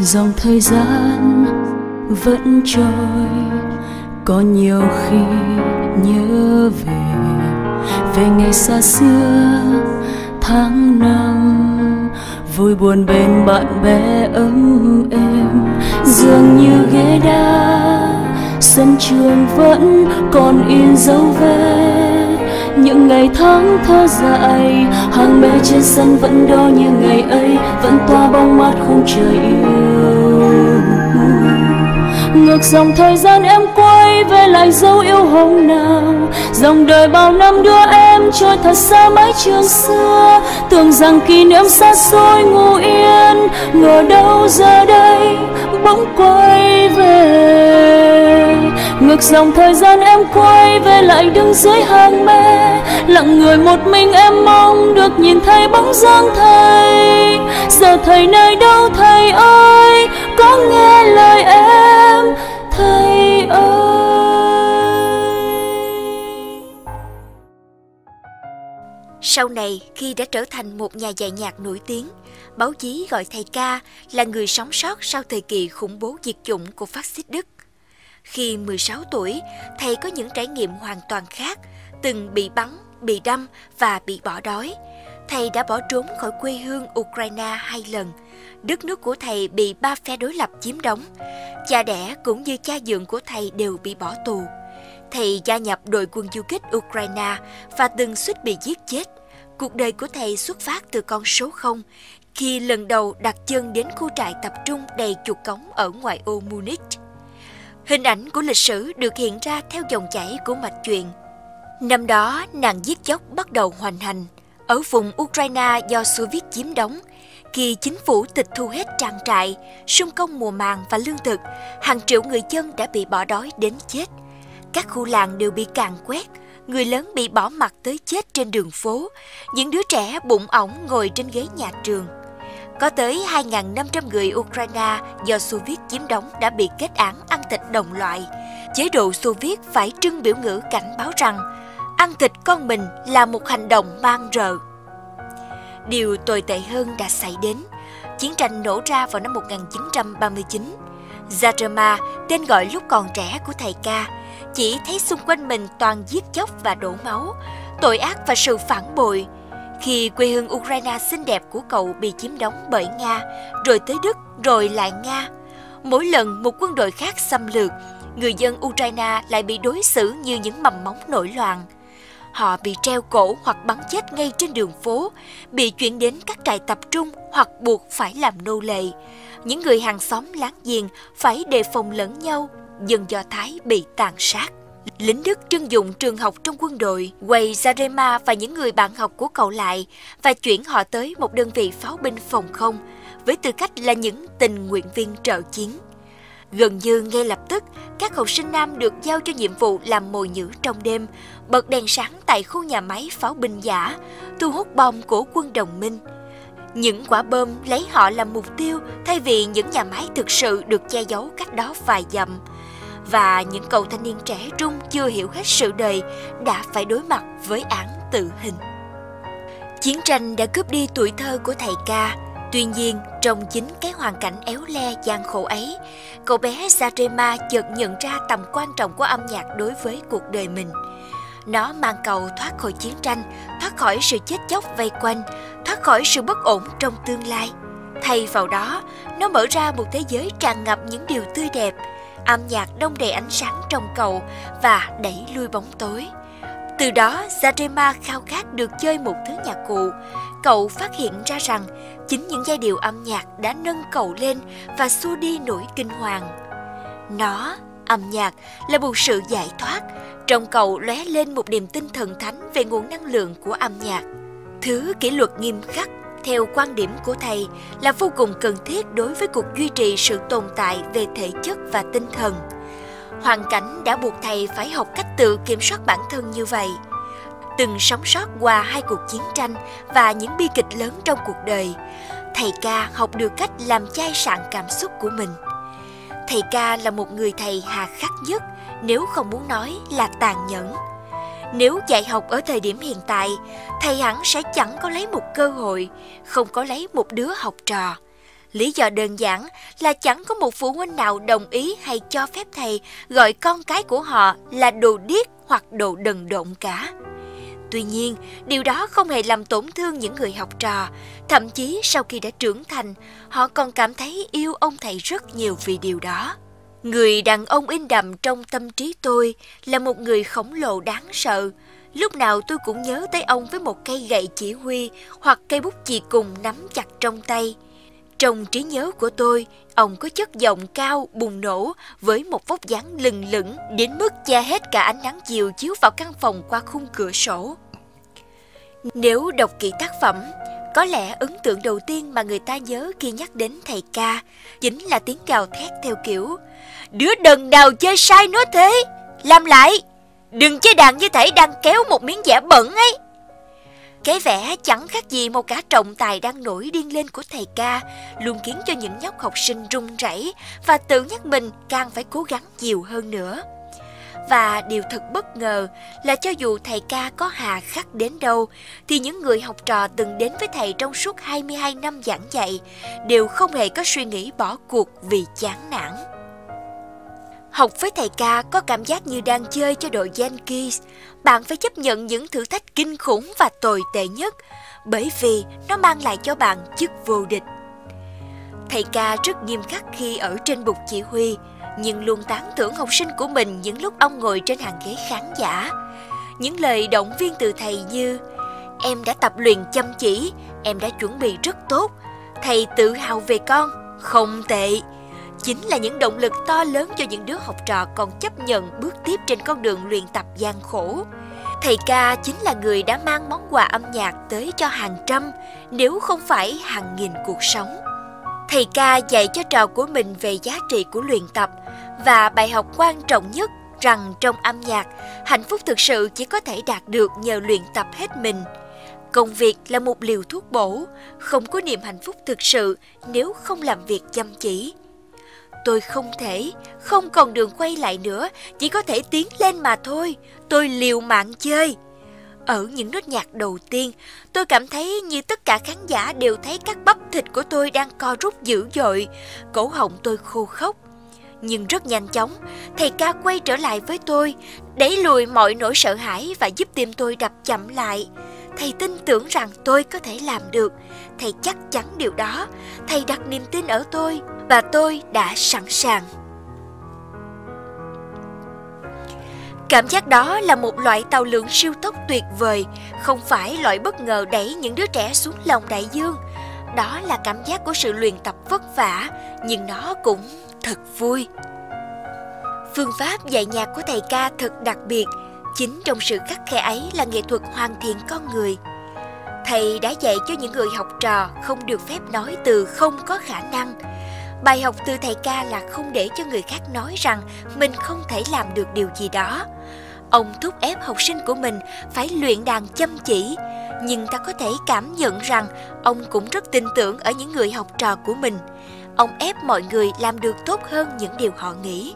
dòng thời gian vẫn trôi, có nhiều khi nhớ về về ngày xa xưa tháng năm vui buồn bên bạn bè ấm êm. Dường như ghế đá, sân trường vẫn còn in dấu vết. Những ngày tháng thơ dại hàng mê trên sân vẫn đo như ngày ấy. Vẫn toa bóng mát khung trời yêu ngược dòng thời gian em quay về lại dấu yêu hôm nào. Dòng đời bao năm đưa em trôi thật xa mái trường xưa. Tưởng rằng kỷ niệm xa xôi ngủ yên, ngờ đâu giờ đây bỗng quay về. Ngược dòng thời gian em quay về lại đứng dưới hàng mê. Lặng người một mình em mong được nhìn thấy bóng dáng thầy. Giờ thầy nơi đâu thầy ơi? Có nghe lời em thầy ơi Sau này, khi đã trở thành một nhà dạy nhạc nổi tiếng, báo chí gọi thầy ca là người sống sót sau thời kỳ khủng bố diệt chủng của phát xít Đức. Khi 16 tuổi, thầy có những trải nghiệm hoàn toàn khác, từng bị bắn, bị đâm và bị bỏ đói. Thầy đã bỏ trốn khỏi quê hương Ukraine hai lần. Đất nước của thầy bị ba phe đối lập chiếm đóng. Cha đẻ cũng như cha dượng của thầy đều bị bỏ tù. Thầy gia nhập đội quân du kích Ukraine và từng suýt bị giết chết. Cuộc đời của thầy xuất phát từ con số 0 khi lần đầu đặt chân đến khu trại tập trung đầy chuột cống ở ngoại ô Munich. Hình ảnh của lịch sử được hiện ra theo dòng chảy của mạch truyện. Năm đó, nạn giết chóc bắt đầu hoành hành ở vùng Ukraine do Xô Viết chiếm đóng. Khi chính phủ tịch thu hết trang trại, sung công mùa màng và lương thực, hàng triệu người dân đã bị bỏ đói đến chết. Các khu làng đều bị càn quét, người lớn bị bỏ mặt tới chết trên đường phố, những đứa trẻ bụng ỏng ngồi trên ghế nhà trường. Có tới 2.500 người Ukraine do Xô Viết chiếm đóng đã bị kết án ăn thịt đồng loại. Chế độ Xô Viết phải trưng biểu ngữ cảnh báo rằng ăn thịt con mình là một hành động mang rợ. Điều tồi tệ hơn đã xảy đến. Chiến tranh nổ ra vào năm 1939. Zatrema, tên gọi lúc còn trẻ của thầy ca, chỉ thấy xung quanh mình toàn giết chóc và đổ máu, tội ác và sự phản bội. Khi quê hương Ukraine xinh đẹp của cậu bị chiếm đóng bởi Nga, rồi tới Đức, rồi lại Nga. Mỗi lần một quân đội khác xâm lược, người dân Ukraine lại bị đối xử như những mầm móng nổi loạn. Họ bị treo cổ hoặc bắn chết ngay trên đường phố, bị chuyển đến các trại tập trung hoặc buộc phải làm nô lệ. Những người hàng xóm láng giềng phải đề phòng lẫn nhau, dân Do Thái bị tàn sát. Lính Đức trưng dụng trường học trong quân đội, quay Zarema và những người bạn học của cậu lại và chuyển họ tới một đơn vị pháo binh phòng không với tư cách là những tình nguyện viên trợ chiến. Gần như ngay lập tức, các học sinh nam được giao cho nhiệm vụ làm mồi nhữ trong đêm, bật đèn sáng tại khu nhà máy pháo binh giả, thu hút bom của quân đồng minh. Những quả bom lấy họ làm mục tiêu thay vì những nhà máy thực sự được che giấu cách đó vài dặm. Và những cậu thanh niên trẻ trung chưa hiểu hết sự đời đã phải đối mặt với án tử hình. Chiến tranh đã cướp đi tuổi thơ của thầy ca, Tuy nhiên, trong chính cái hoàn cảnh éo le gian khổ ấy, cậu bé Sarema chợt nhận ra tầm quan trọng của âm nhạc đối với cuộc đời mình. Nó mang cầu thoát khỏi chiến tranh, thoát khỏi sự chết chóc vây quanh, thoát khỏi sự bất ổn trong tương lai. Thay vào đó, nó mở ra một thế giới tràn ngập những điều tươi đẹp, âm nhạc đông đầy ánh sáng trong cầu và đẩy lui bóng tối. Từ đó, Zarema khao khát được chơi một thứ nhạc cụ. Cậu phát hiện ra rằng chính những giai điệu âm nhạc đã nâng cậu lên và xua đi nỗi kinh hoàng. Nó, âm nhạc, là một sự giải thoát. Trong cậu lóe lên một niềm tin thần thánh về nguồn năng lượng của âm nhạc. Thứ kỷ luật nghiêm khắc theo quan điểm của thầy là vô cùng cần thiết đối với cuộc duy trì sự tồn tại về thể chất và tinh thần hoàn cảnh đã buộc thầy phải học cách tự kiểm soát bản thân như vậy từng sống sót qua hai cuộc chiến tranh và những bi kịch lớn trong cuộc đời thầy ca học được cách làm chai sạn cảm xúc của mình. Thầy ca là một người thầy hà khắc nhất, nếu không muốn nói là tàn nhẫn. Nếu dạy học ở thời điểm hiện tại, thầy hẳn sẽ chẳng có lấy một cơ hội, không có lấy một đứa học trò. Lý do đơn giản là chẳng có một phụ huynh nào đồng ý hay cho phép thầy gọi con cái của họ là đồ điếc hoặc đồ đần độn cả. Tuy nhiên, điều đó không hề làm tổn thương những người học trò. Thậm chí sau khi đã trưởng thành, họ còn cảm thấy yêu ông thầy rất nhiều vì điều đó. Người đàn ông in đậm trong tâm trí tôi là một người khổng lồ đáng sợ. Lúc nào tôi cũng nhớ tới ông với một cây gậy chỉ huy hoặc cây bút chì cùng nắm chặt trong tay. Trong trí nhớ của tôi, ông có chất giọng cao, bùng nổ với một vóc dáng lừng lững đến mức che hết cả ánh nắng chiều chiếu vào căn phòng qua khung cửa sổ. Nếu đọc kỹ tác phẩm, có lẽ ấn tượng đầu tiên mà người ta nhớ khi nhắc đến thầy ca chính là tiếng gào thét theo kiểu Đứa đần nào chơi sai nó thế? Làm lại! Đừng chơi đàn như thể đang kéo một miếng vẽ bẩn ấy! Cái vẻ chẳng khác gì một cả trọng tài đang nổi điên lên của thầy ca luôn khiến cho những nhóc học sinh run rẩy và tự nhắc mình càng phải cố gắng nhiều hơn nữa. Và điều thật bất ngờ là cho dù thầy ca có hà khắc đến đâu, thì những người học trò từng đến với thầy trong suốt 22 năm giảng dạy đều không hề có suy nghĩ bỏ cuộc vì chán nản. Học với thầy ca có cảm giác như đang chơi cho đội Yankees. Bạn phải chấp nhận những thử thách kinh khủng và tồi tệ nhất, bởi vì nó mang lại cho bạn chức vô địch. Thầy ca rất nghiêm khắc khi ở trên bục chỉ huy, nhưng luôn tán thưởng học sinh của mình những lúc ông ngồi trên hàng ghế khán giả. Những lời động viên từ thầy như Em đã tập luyện chăm chỉ, em đã chuẩn bị rất tốt, thầy tự hào về con, không tệ. Chính là những động lực to lớn cho những đứa học trò còn chấp nhận bước tiếp trên con đường luyện tập gian khổ. Thầy ca chính là người đã mang món quà âm nhạc tới cho hàng trăm, nếu không phải hàng nghìn cuộc sống. Thầy ca dạy cho trò của mình về giá trị của luyện tập và bài học quan trọng nhất rằng trong âm nhạc, hạnh phúc thực sự chỉ có thể đạt được nhờ luyện tập hết mình. Công việc là một liều thuốc bổ, không có niềm hạnh phúc thực sự nếu không làm việc chăm chỉ. Tôi không thể, không còn đường quay lại nữa, chỉ có thể tiến lên mà thôi. Tôi liều mạng chơi. Ở những nốt nhạc đầu tiên, tôi cảm thấy như tất cả khán giả đều thấy các bắp thịt của tôi đang co rút dữ dội, cổ họng tôi khô khốc. Nhưng rất nhanh chóng, thầy ca quay trở lại với tôi, đẩy lùi mọi nỗi sợ hãi và giúp tim tôi đập chậm lại. Thầy tin tưởng rằng tôi có thể làm được, thầy chắc chắn điều đó, thầy đặt niềm tin ở tôi và tôi đã sẵn sàng. Cảm giác đó là một loại tàu lượn siêu tốc tuyệt vời, không phải loại bất ngờ đẩy những đứa trẻ xuống lòng đại dương. Đó là cảm giác của sự luyện tập vất vả, nhưng nó cũng thật vui. Phương pháp dạy nhạc của thầy ca thật đặc biệt, chính trong sự khắc khe ấy là nghệ thuật hoàn thiện con người. Thầy đã dạy cho những người học trò không được phép nói từ không có khả năng, Bài học từ thầy ca là không để cho người khác nói rằng mình không thể làm được điều gì đó. Ông thúc ép học sinh của mình phải luyện đàn chăm chỉ, nhưng ta có thể cảm nhận rằng ông cũng rất tin tưởng ở những người học trò của mình. Ông ép mọi người làm được tốt hơn những điều họ nghĩ.